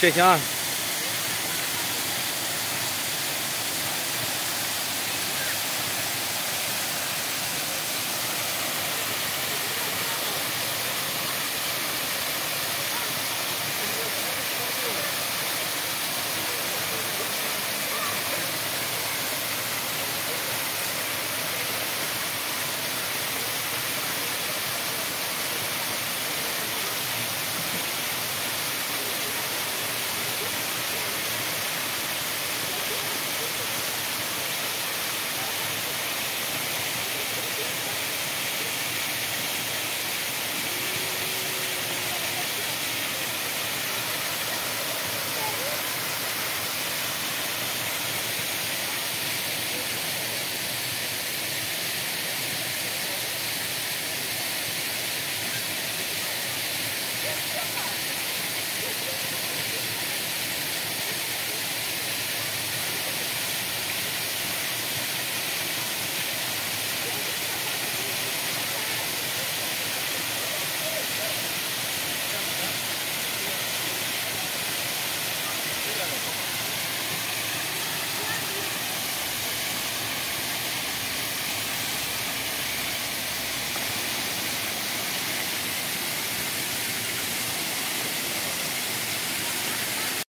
谢谢啊。